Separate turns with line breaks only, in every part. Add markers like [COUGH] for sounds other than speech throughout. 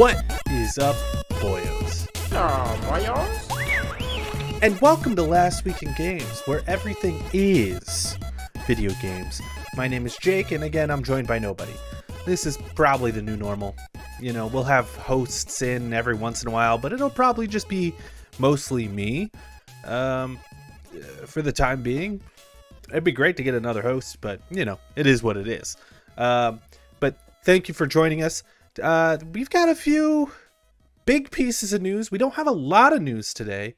What is up, boyos?
Oh, boyos.
And welcome to Last Week in Games, where everything is video games. My name is Jake, and again, I'm joined by nobody. This is probably the new normal. You know, we'll have hosts in every once in a while, but it'll probably just be mostly me um, for the time being. It'd be great to get another host, but you know, it is what it is. Um, but thank you for joining us. Uh, we've got a few big pieces of news. We don't have a lot of news today,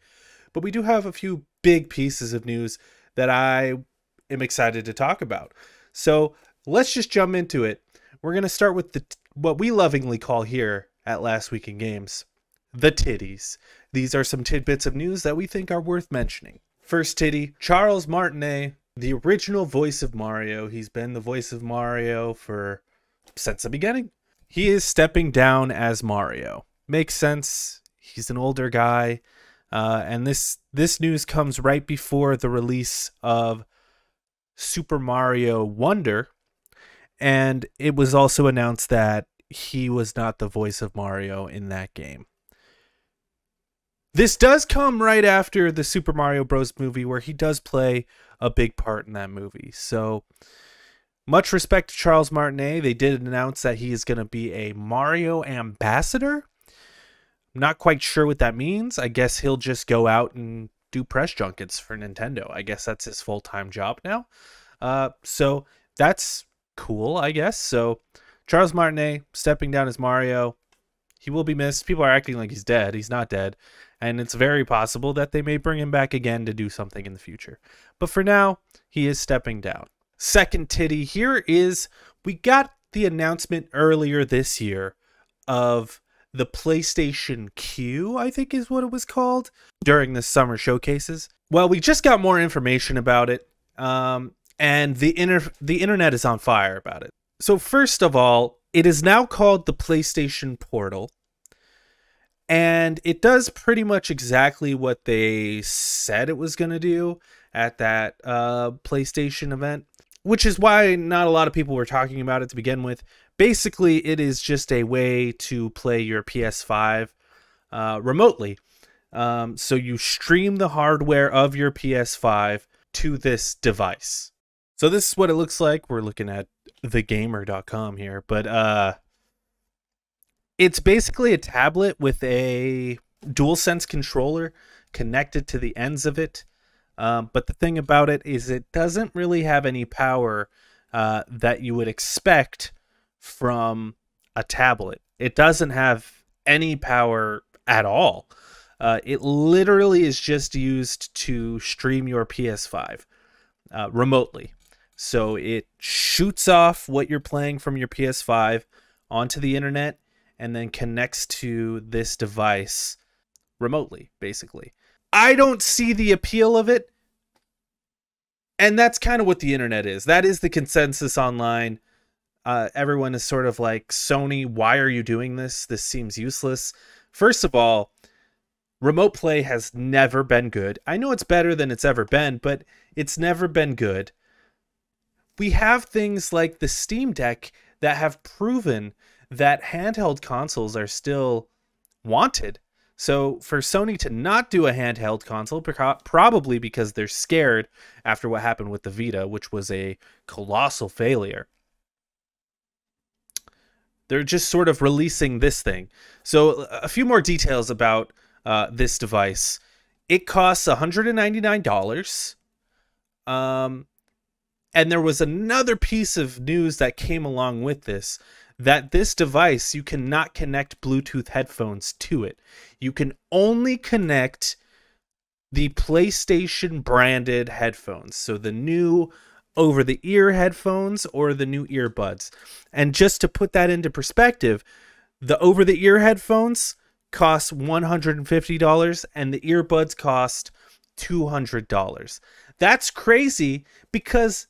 but we do have a few big pieces of news that I am excited to talk about. So let's just jump into it. We're going to start with the what we lovingly call here at Last Week in Games the titties. These are some tidbits of news that we think are worth mentioning. First titty Charles Martinet, the original voice of Mario. He's been the voice of Mario for since the beginning. He is stepping down as Mario. Makes sense. He's an older guy. Uh, and this this news comes right before the release of Super Mario Wonder, and it was also announced that he was not the voice of Mario in that game. This does come right after the Super Mario Bros. movie, where he does play a big part in that movie. So, much respect to Charles Martinet. They did announce that he is going to be a Mario ambassador. I'm not quite sure what that means. I guess he'll just go out and do press junkets for Nintendo. I guess that's his full time job now. Uh, so that's cool, I guess. So Charles Martinet stepping down as Mario. He will be missed. People are acting like he's dead. He's not dead. And it's very possible that they may bring him back again to do something in the future. But for now, he is stepping down. Second titty here is we got the announcement earlier this year of the PlayStation Q, I think is what it was called, during the summer showcases. Well, we just got more information about it, um, and the inter- the internet is on fire about it. So first of all, it is now called the PlayStation Portal, and it does pretty much exactly what they said it was going to do at that uh, PlayStation event, which is why not a lot of people were talking about it to begin with. Basically it is just a way to play your ps5 uh, remotely. Um, so you stream the hardware of your ps5 to this device. So this is what it looks like. We're looking at thegamer.com here but uh it's basically a tablet with a dual sense controller connected to the ends of it um, but the thing about it is it doesn't really have any power uh, that you would expect from a tablet. It doesn't have any power at all. Uh, it literally is just used to stream your PS5 uh, remotely. So it shoots off what you're playing from your PS5 onto the internet and then connects to this device remotely, basically. I don't see the appeal of it. And that's kind of what the internet is. That is the consensus online uh, everyone is sort of like, Sony, why are you doing this? This seems useless. First of all, remote play has never been good. I know it's better than it's ever been, but it's never been good. We have things like the Steam Deck that have proven that handheld consoles are still wanted. So for Sony to not do a handheld console, probably because they're scared after what happened with the Vita, which was a colossal failure they're just sort of releasing this thing. So a few more details about uh, this device. It costs $199. Um, and there was another piece of news that came along with this that this device you cannot connect Bluetooth headphones to it. You can only connect the PlayStation branded headphones. So the new over the ear headphones or the new earbuds. And just to put that into perspective, the over the ear headphones cost $150 and the earbuds cost $200. That's crazy because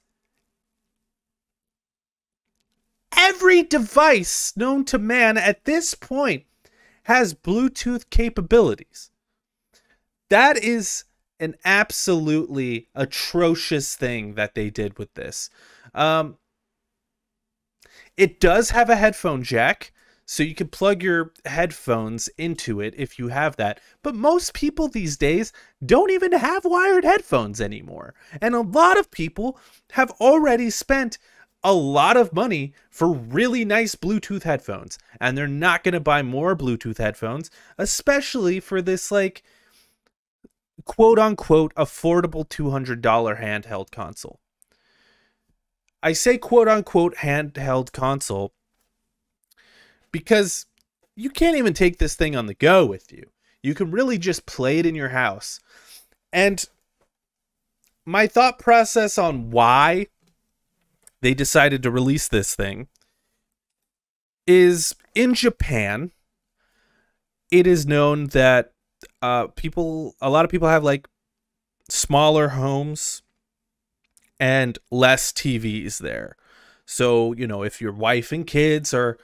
every device known to man at this point has Bluetooth capabilities. That is an absolutely atrocious thing that they did with this. Um, it does have a headphone jack, So you can plug your headphones into it if you have that. But most people these days don't even have wired headphones anymore. And a lot of people have already spent a lot of money for really nice Bluetooth headphones. And they're not going to buy more Bluetooth headphones, especially for this, like, quote unquote, affordable $200 handheld console. I say quote unquote handheld console because you can't even take this thing on the go with you. You can really just play it in your house. And my thought process on why they decided to release this thing is in Japan, it is known that uh, people, a lot of people have like smaller homes and less TVs there. So, you know, if your wife and kids are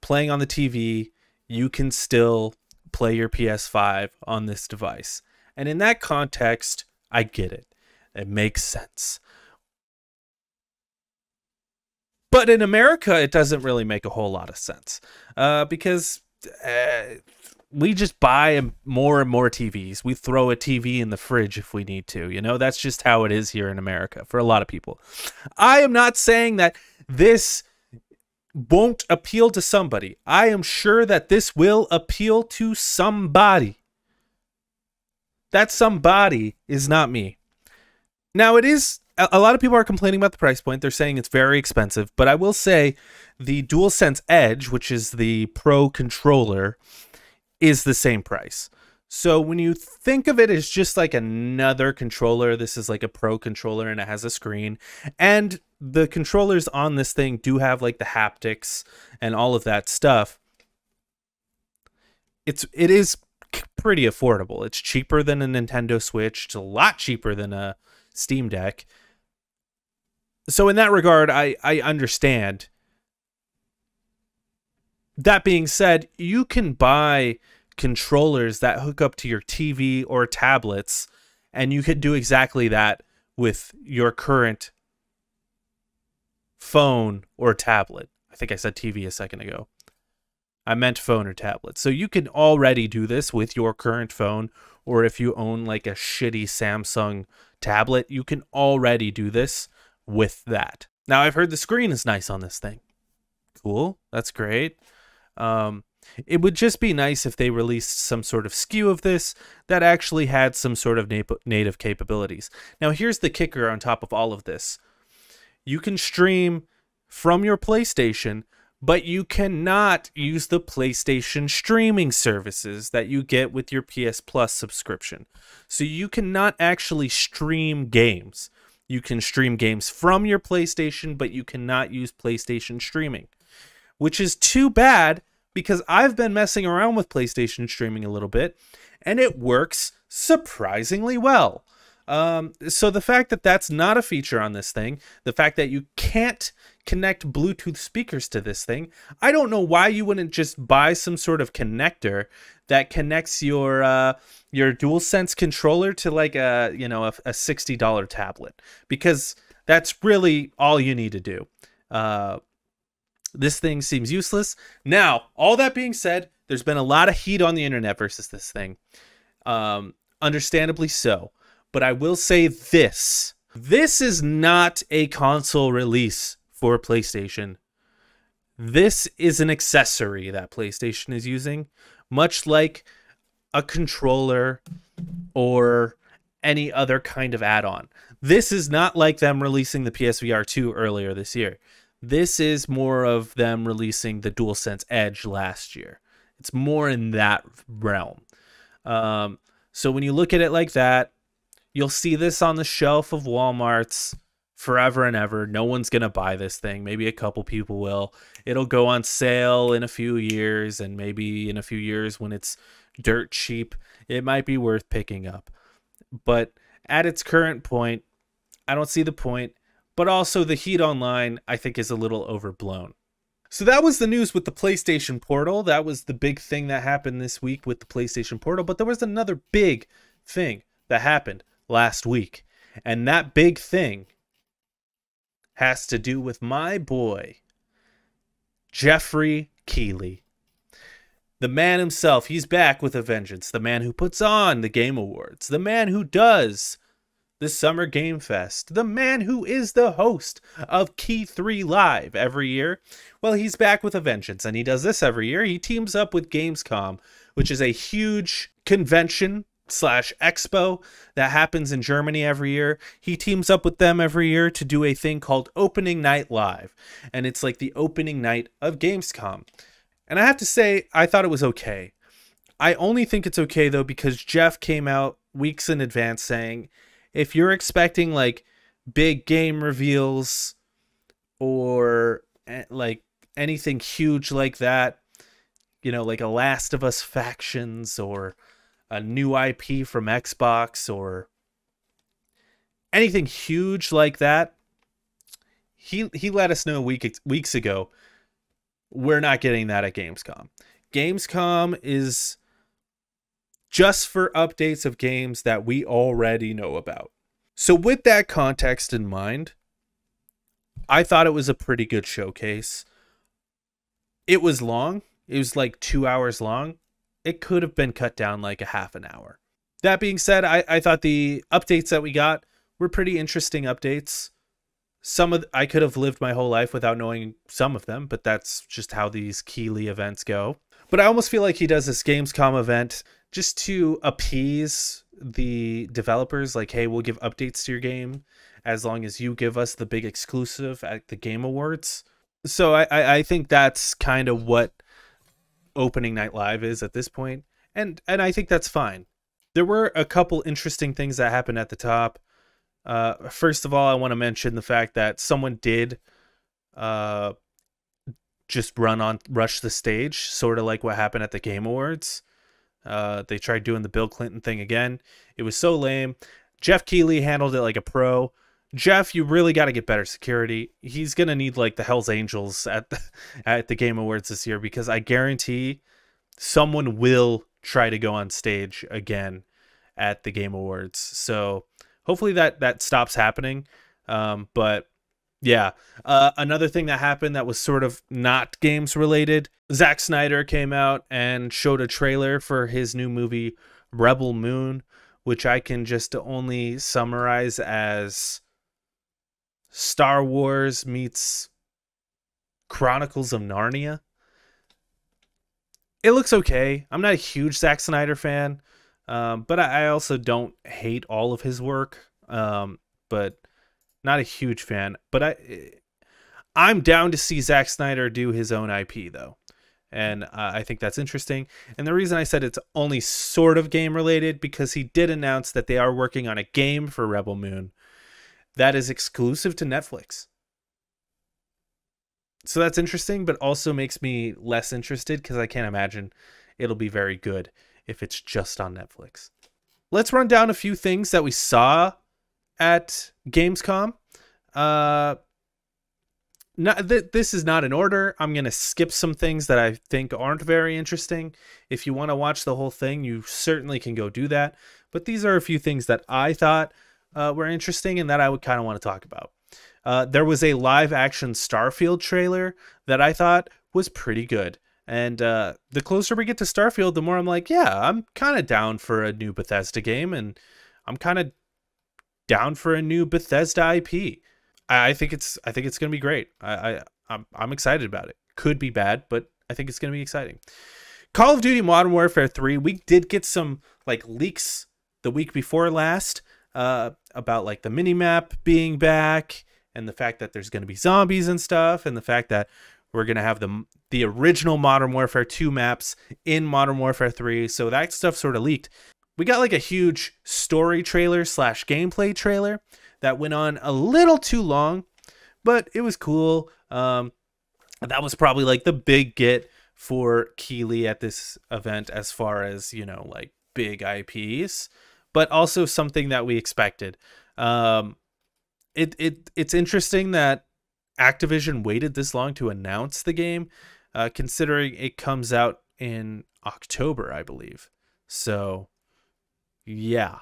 playing on the TV, you can still play your PS5 on this device. And in that context, I get it. It makes sense. But in America, it doesn't really make a whole lot of sense uh, because uh, we just buy more and more TVs. We throw a TV in the fridge if we need to. You know, that's just how it is here in America for a lot of people. I am not saying that this won't appeal to somebody. I am sure that this will appeal to somebody. That somebody is not me. Now, it is a lot of people are complaining about the price point. They're saying it's very expensive, but I will say the DualSense Edge, which is the Pro controller, is the same price. So when you think of it as just like another controller, this is like a pro controller and it has a screen. And the controllers on this thing do have like the haptics and all of that stuff. It's it is pretty affordable. It's cheaper than a Nintendo Switch. It's a lot cheaper than a Steam Deck. So in that regard, I I understand. That being said, you can buy controllers that hook up to your TV or tablets, and you could do exactly that with your current phone or tablet. I think I said TV a second ago. I meant phone or tablet. So you can already do this with your current phone, or if you own like a shitty Samsung tablet, you can already do this with that. Now, I've heard the screen is nice on this thing. Cool. That's great. Um, it would just be nice if they released some sort of SKU of this that actually had some sort of native capabilities. Now, here's the kicker on top of all of this you can stream from your PlayStation, but you cannot use the PlayStation streaming services that you get with your PS Plus subscription. So you cannot actually stream games. You can stream games from your PlayStation, but you cannot use PlayStation streaming, which is too bad because I've been messing around with PlayStation streaming a little bit and it works surprisingly well. Um, so the fact that that's not a feature on this thing, the fact that you can't connect Bluetooth speakers to this thing, I don't know why you wouldn't just buy some sort of connector that connects your uh, your DualSense controller to like a you know a, a sixty dollar tablet because that's really all you need to do. Uh, this thing seems useless. Now, all that being said, there's been a lot of heat on the internet versus this thing. Um, understandably so. But I will say this this is not a console release for PlayStation. This is an accessory that PlayStation is using, much like a controller or any other kind of add on. This is not like them releasing the PSVR 2 earlier this year. This is more of them releasing the DualSense Edge last year. It's more in that realm. Um, so when you look at it like that, you'll see this on the shelf of Walmart's forever and ever. No one's going to buy this thing. Maybe a couple people will. It'll go on sale in a few years, and maybe in a few years when it's dirt cheap, it might be worth picking up. But at its current point, I don't see the point but also the heat online I think is a little overblown. So that was the news with the PlayStation Portal. That was the big thing that happened this week with the PlayStation Portal, but there was another big thing that happened last week. And that big thing has to do with my boy Geoffrey Keighley. The man himself, he's back with a vengeance. The man who puts on the Game Awards. The man who does the Summer Game Fest. The man who is the host of E3 Live every year. Well, he's back with a vengeance, and he does this every year. He teams up with Gamescom, which is a huge convention slash expo that happens in Germany every year. He teams up with them every year to do a thing called Opening Night Live. And it's like the opening night of Gamescom. And I have to say, I thought it was okay. I only think it's okay though because Geoff came out weeks in advance saying if you're expecting like big game reveals or eh, like anything huge like that, you know, like a Last of Us factions or a new IP from Xbox or anything huge like that, he he let us know week weeks ago we're not getting that at Gamescom. Gamescom is just for updates of games that we already know about. So with that context in mind, I thought it was a pretty good showcase. It was long. It was like 2 hours long it could have been cut down like a half an hour. That being said, I, I thought the updates that we got were pretty interesting updates. Some of I could have lived my whole life without knowing some of them, but that's just how these Keighley events go. But I almost feel like he does this Gamescom event just to appease the developers like hey we'll give updates to your game as long as you give us the big exclusive at the game awards so i i, I think that's kind of what opening night live is at this point, and and I think that's fine. There were a couple interesting things that happened at the top. Uh, first of all, I want to mention the fact that someone did uh, just run on rush the stage, sort of like what happened at the Game Awards. Uh, they tried doing the Bill Clinton thing again. It was so lame. Geoff Keighley handled it like a pro. Geoff, you really got to get better security. He's gonna need like the Hell's Angels at the, [LAUGHS] at the Game Awards this year because I guarantee someone will try to go on stage again at the Game Awards. So hopefully that that stops happening. Um, but yeah, uh, another thing that happened that was sort of not games related. Zack Snyder came out and showed a trailer for his new movie Rebel Moon, which I can just only summarize as Star Wars meets Chronicles of Narnia. It looks okay. I'm not a huge Zack Snyder fan, um, but I, also don't hate all of his work. Um, but not a huge fan. But I, I'm down to see Zack Snyder do his own IP though, and uh, I think that's interesting. And the reason I said it's only sort of game related because he did announce that they are working on a game for Rebel Moon that is exclusive to Netflix. So that's interesting, but also makes me less interested because I can't imagine it'll be very good if it's just on Netflix. Let's run down a few things that we saw at Gamescom. Uh, not, th- this is not in order. I'm going to skip some things that I think aren't very interesting. If you want to watch the whole thing, you certainly can go do that. But these are a few things that I thought uh, were interesting and that I would kind of want to talk about. Uh, there was a live action Starfield trailer that I thought was pretty good. And uh, the closer we get to Starfield, the more I'm like, yeah, I'm kind of down for a new Bethesda game, and I'm kind of down for a new Bethesda IP. I, I think it's I think it's gonna be great. I, I I'm I'm excited about it. Could be bad, but I think it's gonna be exciting. Call of Duty Modern Warfare 3, we did get some like leaks the week before last uh, about like the mini map being back and the fact that there's going to be zombies and stuff and the fact that we're going to have the the original Modern Warfare 2 maps in Modern Warfare 3. So that stuff sort of leaked. We got like a huge story trailer slash gameplay trailer that went on a little too long, but it was cool. Um, that was probably like the big get for Keighley at this event as far as, you know, like big IPs but also something that we expected. Um, it it it's interesting that Activision waited this long to announce the game, uh, considering it comes out in October, I believe. So, yeah,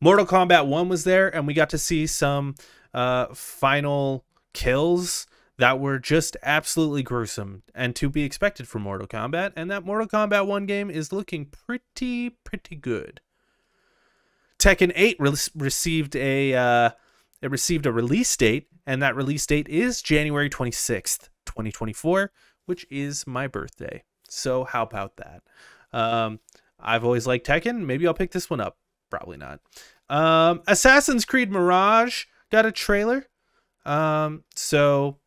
Mortal Kombat One was there, and we got to see some uh, final kills that were just absolutely gruesome and to be expected from Mortal Kombat. And that Mortal Kombat 1 game is looking pretty, pretty good. Tekken 8 re- received a uh, it received a release date, and that release date is January 26th, 2024, which is my birthday. So how about that? Um, I've always liked Tekken. Maybe I'll pick this one up. Probably not. Um, Assassin's Creed Mirage got a trailer. Um, so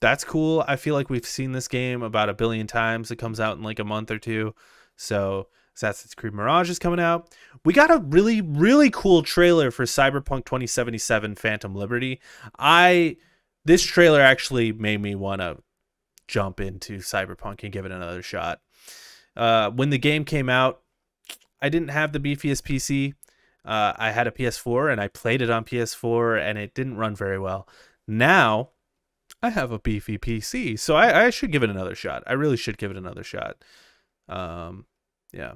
that's cool. I feel like we've seen this game about a billion times. It comes out in like a month or two. So Assassin's Creed Mirage is coming out. We got a really, really cool trailer for Cyberpunk 2077 Phantom Liberty. I this trailer actually made me want to jump into Cyberpunk and give it another shot. Uh, when the game came out, I didn't have the beefiest PC. Uh, I had a PS4 and I played it on PS4 and it didn't run very well. Now I have a beefy PC, so I, I should give it another shot. I really should give it another shot. Um, yeah.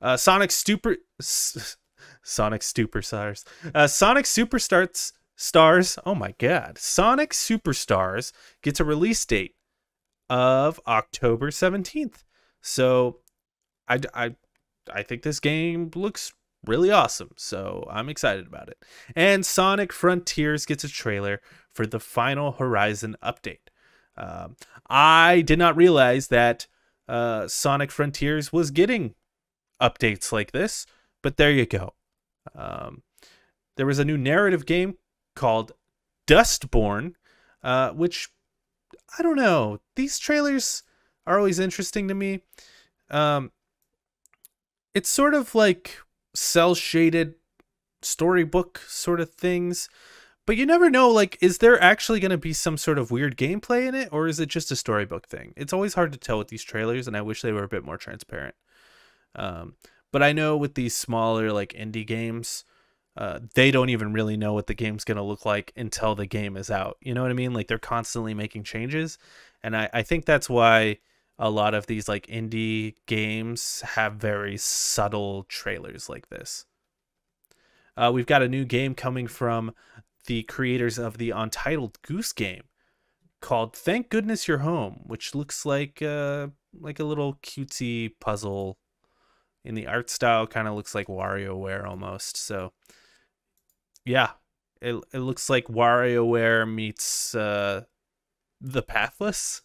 Uh, Sonic Super [LAUGHS] Sonic Superstars. Uh, Sonic Superstars Stars. Oh my god. Sonic Superstars gets a release date of October 17th. So I, I, I think this game looks really awesome. So I'm excited about it. And Sonic Frontiers gets a trailer for the Final Horizon update. Um, I did not realize that uh, Sonic Frontiers was getting updates like this, but there you go. Um, there was a new narrative game called Dustborn, uh, which I don't know. These trailers are always interesting to me. Um, it's sort of like cell shaded storybook sort of things but you never know like is there actually going to be some sort of weird gameplay in it or is it just a storybook thing it's always hard to tell with these trailers and i wish they were a bit more transparent um, but i know with these smaller like indie games uh, they don't even really know what the game's going to look like until the game is out you know what i mean like they're constantly making changes and i, I think that's why a lot of these like indie games have very subtle trailers like this uh, we've got a new game coming from the creators of the Untitled Goose Game called "Thank Goodness You're Home," which looks like uh, like a little cutesy puzzle. In the art style, kind of looks like WarioWare almost. So, yeah, it it looks like WarioWare meets uh, the Pathless.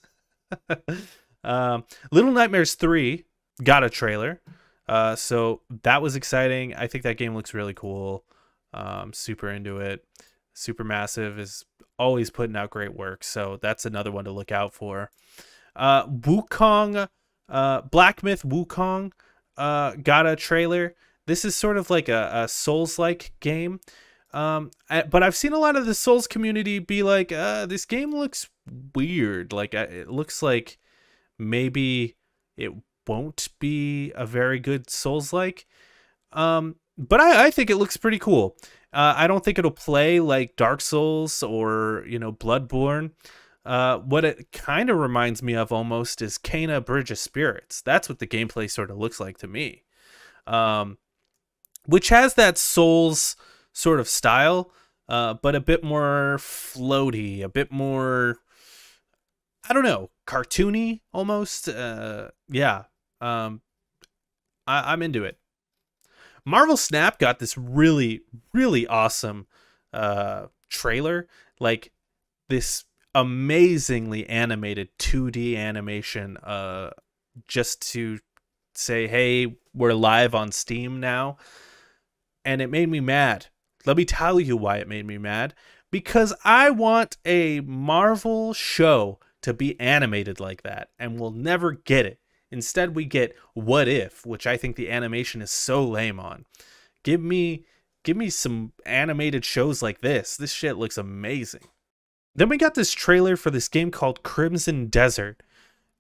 [LAUGHS] um, Little Nightmares Three got a trailer, uh, so that was exciting. I think that game looks really cool. Um, super into it. Supermassive is always putting out great work, so that's another one to look out for. Uh, Wukong, uh, Black Myth Wukong, uh, got a trailer. This is sort of like a, a Souls-like game. Um, I, but I've seen a lot of the Souls community be like, uh, this game looks weird. Like, uh, it looks like maybe it won't be a very good Souls-like. Um, but I, I think it looks pretty cool. Uh, I don't think it'll play like Dark Souls or you know Bloodborne. Uh, what it kind of reminds me of almost is Kena Bridge of Spirits. That's what the gameplay sort of looks like to me, um, which has that Souls sort of style, uh, but a bit more floaty, a bit more, I don't know, cartoony almost. Uh, yeah, um, I, I'm into it. Marvel Snap got this really, really awesome uh, trailer. Like this amazingly animated 2D animation uh, just to say, hey, we're live on Steam now. And it made me mad. Let me tell you why it made me mad. Because I want a Marvel show to be animated like that, and we'll never get it. Instead, we get What If, which I think the animation is so lame on. Give me give me some animated shows like this. This shit looks amazing. Then we got this trailer for this game called Crimson Desert.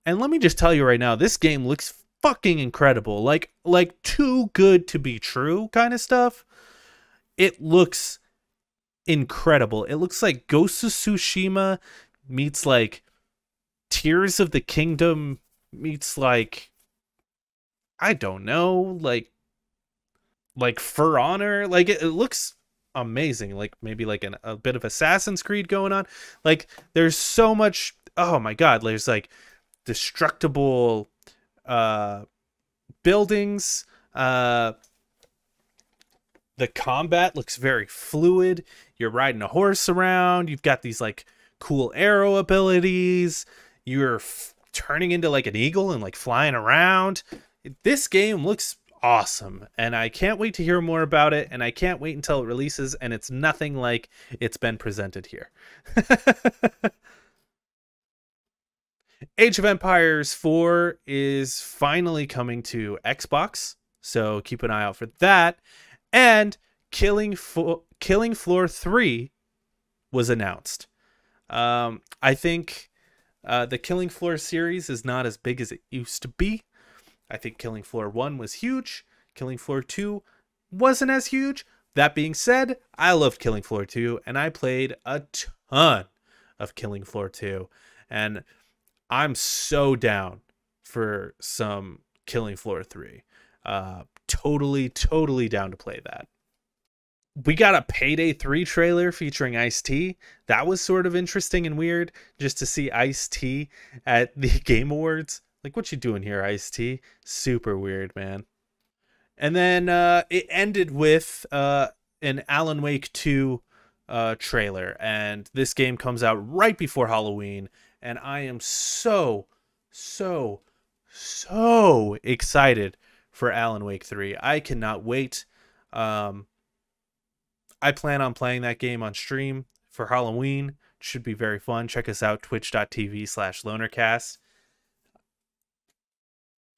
And let me just tell you right now, this game looks fucking incredible. Like like too good to be true kind of stuff. It looks incredible. It looks like Ghost of Tsushima meets like Tears of the Kingdom meets like I don't know, like like For Honor. Like it, it looks amazing. Like maybe like an, a bit of Assassin's Creed going on. Like there's so much. Oh my god, there's like destructible uh, buildings. Uh, the combat looks very fluid. You're riding a horse around. You've got these like cool arrow abilities. You're f- turning into like an eagle and like flying around. This game looks awesome and I can't wait to hear more about it and I can't wait until it releases and it's nothing like it's been presented here. [LAUGHS] Age of Empires 4 is finally coming to Xbox, so keep an eye out for that. And Killing Fo- Killing Floor 3 was announced. Um, I think uh, the Killing Floor series is not as big as it used to be. I think Killing Floor 1 was huge. Killing Floor 2 wasn't as huge. That being said, I loved Killing Floor 2 and I played a ton of Killing Floor 2. And I'm so down for some Killing Floor 3. Uh, totally, totally down to play that. We got a Payday 3 trailer featuring Ice T. That was sort of interesting and weird just to see Ice T at the [LAUGHS] Game Awards. Like, what you doing here, Ice T? Super weird, man. And then uh, it ended with uh, an Alan Wake 2 uh, trailer. And this game comes out right before Halloween and I am so, so, so excited for Alan Wake 3. I cannot wait. Um, I plan on playing that game on stream for Halloween. Should be very fun. Check us out, twitch.tv slash lonercast.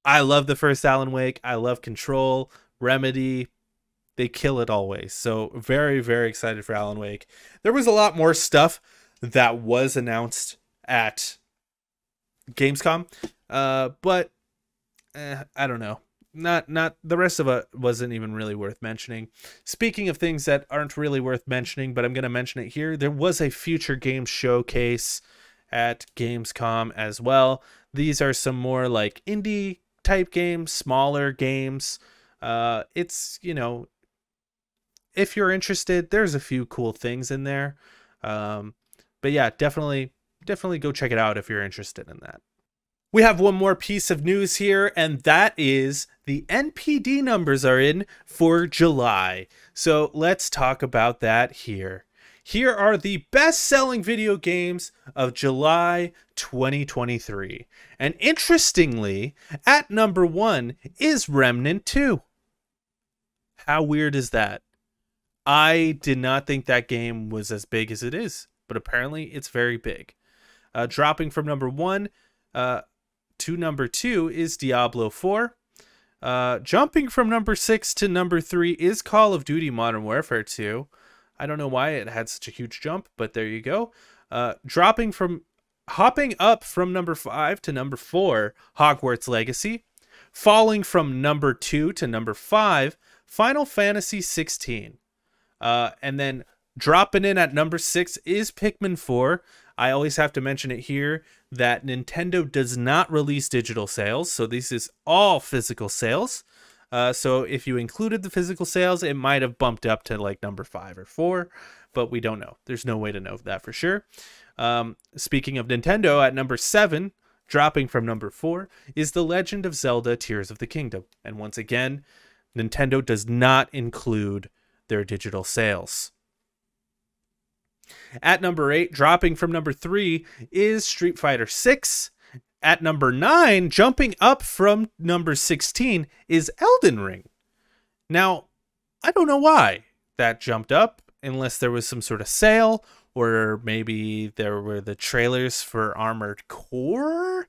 I love the first Alan Wake. I love Control, Remedy. They kill it always. So very, very excited for Alan Wake. There was a lot more stuff that was announced at Gamescom. Uh, but eh, I don't know. Not not the rest of it wasn't even really worth mentioning. Speaking of things that aren't really worth mentioning, but I'm going to mention it here. There was a future game showcase at Gamescom as well. These are some more like indie type games, smaller games. Uh, it's you know, if you're interested, there's a few cool things in there. Um, but yeah, definitely definitely go check it out if you're interested in that. We have one more piece of news here, and that is the NPD numbers are in for July. So let's talk about that here. Here are the best selling video games of July 2023. And interestingly, at number one is Remnant 2. How weird is that? I did not think that game was as big as it is, but apparently it's very big. Uh, dropping from number one uh, to number two is Diablo 4. Uh, jumping from number six to number three is Call of Duty Modern Warfare 2. I don't know why it had such a huge jump, but there you go. Uh, dropping from, hopping up from number five to number four, Hogwarts Legacy. Falling from number two to number five, Final Fantasy 16. Uh, and then dropping in at number six is Pikmin 4. I always have to mention it here that Nintendo does not release digital sales, so this is all physical sales. Uh, so if you included the physical sales, it might have bumped up to like number five or four, but we don't know. There's no way to know that for sure. Um, speaking of Nintendo, at number seven, dropping from number four, is The Legend of Zelda Tears of the Kingdom. And once again, Nintendo does not include their digital sales. At number eight, dropping from number three, is Street Fighter 6. At number nine, jumping up from number 16, is Elden Ring. Now, I don't know why that jumped up, unless there was some sort of sale, or maybe there were the trailers for Armored Core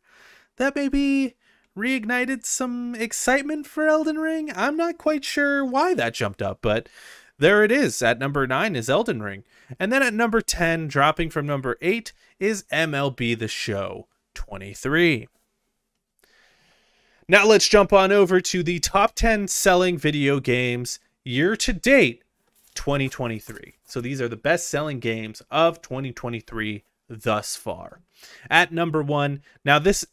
that maybe reignited some excitement for Elden Ring. I'm not quite sure why that jumped up, but there it is. At number nine is Elden Ring. And then at number 10, dropping from number eight, is MLB The Show 23. Now let's jump on over to the top 10 selling video games year to date 2023. So these are the best selling games of 2023 thus far. At number one, now this,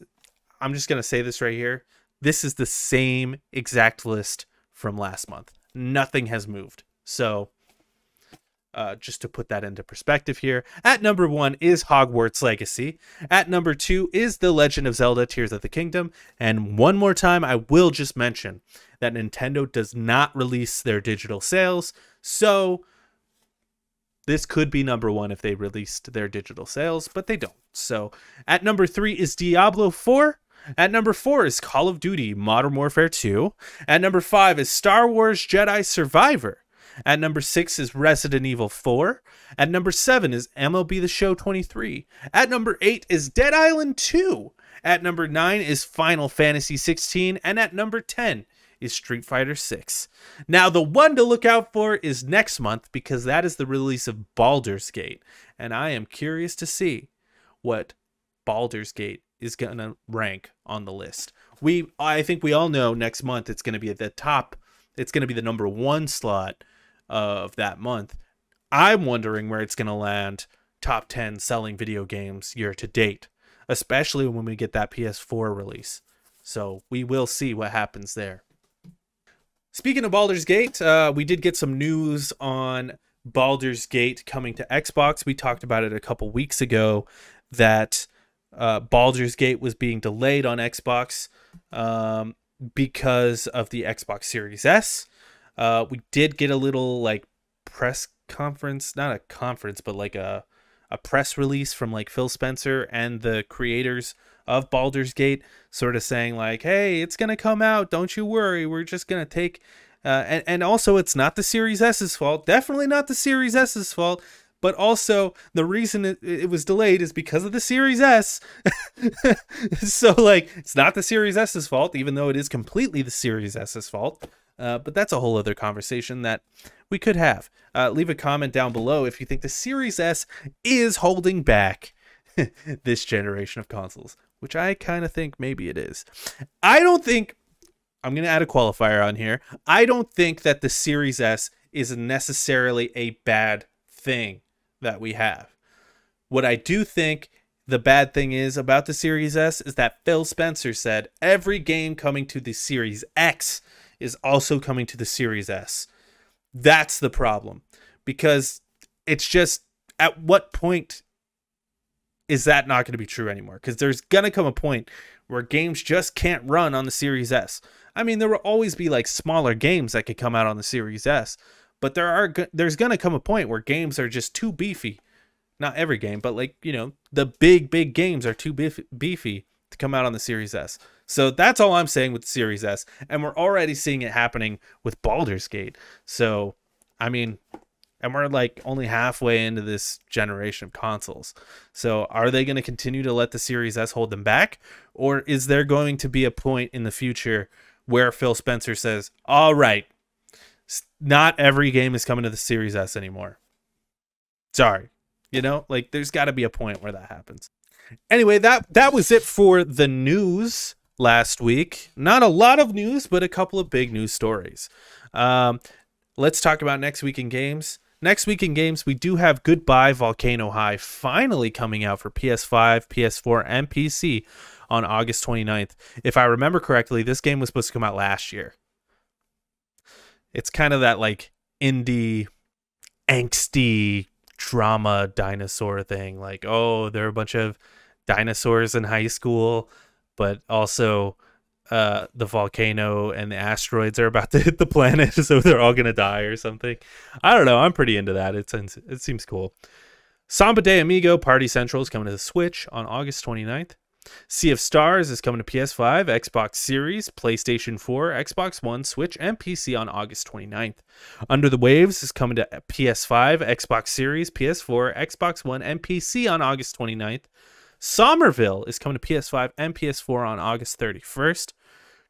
I'm just going to say this right here. This is the same exact list from last month. Nothing has moved. So uh, just to put that into perspective here. At number one is Hogwarts Legacy. At number two is The Legend of Zelda Tears of the Kingdom. And one more time, I will just mention that Nintendo does not release their digital sales. So this could be number one if they released their digital sales, but they don't. So at number three is Diablo 4. At number four is Call of Duty Modern Warfare 2. At number five is Star Wars Jedi Survivor. At number six is Resident Evil 4. At number seven is MLB The Show 23. At number eight is Dead Island 2. At number nine is Final Fantasy 16. And at number 10 is Street Fighter 6. Now, the one to look out for is next month because that is the release of Baldur's Gate. And I am curious to see what Baldur's Gate is going to rank on the list. We I think we all know next month it's going to be at the top. It's going to be the number 1 slot of that month. I'm wondering where it's going to land top 10 selling video games year to date, especially when we get that PS4 release. So we will see what happens there. Speaking of Baldur's Gate, uh, we did get some news on Baldur's Gate coming to Xbox. We talked about it a couple weeks ago that uh, Baldur's Gate was being delayed on Xbox um, because of the Xbox Series S. Uh, we did get a little like press conference, not a conference, but like a a press release from like Phil Spencer and the creators of Baldur's Gate, sort of saying like, "Hey, it's gonna come out. Don't you worry. We're just gonna take." Uh, and and also, it's not the Series S's fault. Definitely not the Series S's fault. But also, the reason it, it was delayed is because of the Series S. [LAUGHS] so, like, it's not the Series S's fault, even though it is completely the Series S's fault. Uh, but that's a whole other conversation that we could have. Uh, leave a comment down below if you think the Series S is holding back [LAUGHS] this generation of consoles, which I kind of think maybe it is. I don't think, I'm going to add a qualifier on here. I don't think that the Series S is necessarily a bad thing that we have. What I do think the bad thing is about the Series S is that Phil Spencer said every game coming to the Series X is also coming to the Series S. That's the problem because it's just at what point is that not going to be true anymore? Because there's going to come a point where games just can't run on the Series S. I mean, there will always be like smaller games that could come out on the Series S, but there are there's going to come a point where games are just too beefy. Not every game, but like, you know, the big big games are too beefy come out on the Series S. So that's all I'm saying with the Series S. And we're already seeing it happening with Baldur's Gate. So, I mean, and we're like only halfway into this generation of consoles. So, are they going to continue to let the Series S hold them back? Or is there going to be a point in the future where Phil Spencer says, all right, not every game is coming to the Series S anymore? Sorry. You know, like there's got to be a point where that happens. Anyway, that that was it for the news last week. Not a lot of news, but a couple of big news stories. Um, let's talk about next week in games. Next week in games, we do have Goodbye Volcano High finally coming out for PS5, PS4, and PC on August 29th. If I remember correctly, this game was supposed to come out last year. It's kind of that like indie, angsty drama dinosaur thing. Like, oh, there are a bunch of dinosaurs in high school but also uh, the volcano and the asteroids are about to hit the planet, [LAUGHS] so they're all gonna die or something. I don't know. I'm pretty into that. It seems it seems cool. Samba de Amigo Party Central is coming to the Switch on August 29th. Sea of Stars is coming to PS5, Xbox Series, PlayStation 4, Xbox One, Switch, and PC on August 29th. Under the Waves is coming to PS5, Xbox Series, PS4, Xbox One, and PC on August 29th. Somerville is coming to PS5 and PS4 on August 31st.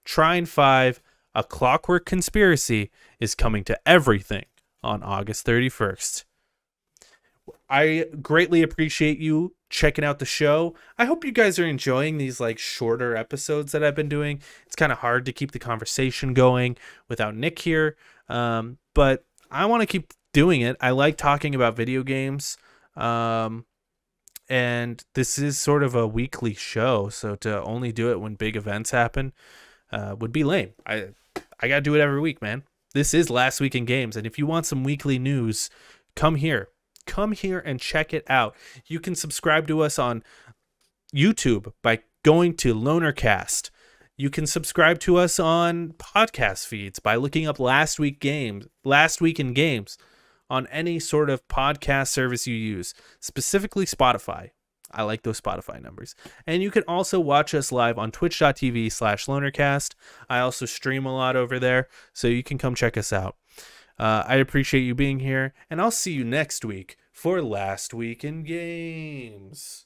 Trine 5, A Clockwork Conspiracy is coming to everything on August 31st. I greatly appreciate you checking out the show. I hope you guys are enjoying these like shorter episodes that I've been doing. It's kind of hard to keep the conversation going without Nick here. Um, but I want to keep doing it. I like talking about video games. Um, and this is sort of a weekly show, so to only do it when big events happen uh, would be lame. I I gotta do it every week, man. This is last week in games, and if you want some weekly news come here. Come here and check it out. You can subscribe to us on YouTube by going to Lonercast. You can subscribe to us on podcast feeds by looking up last week games, last week in games on any sort of podcast service you use, specifically Spotify. I like those Spotify numbers. And you can also watch us live on twitch.tv slash lonercast. I also stream a lot over there, so you can come check us out. Uh, I appreciate you being here, and I'll see you next week for Last Week in Games.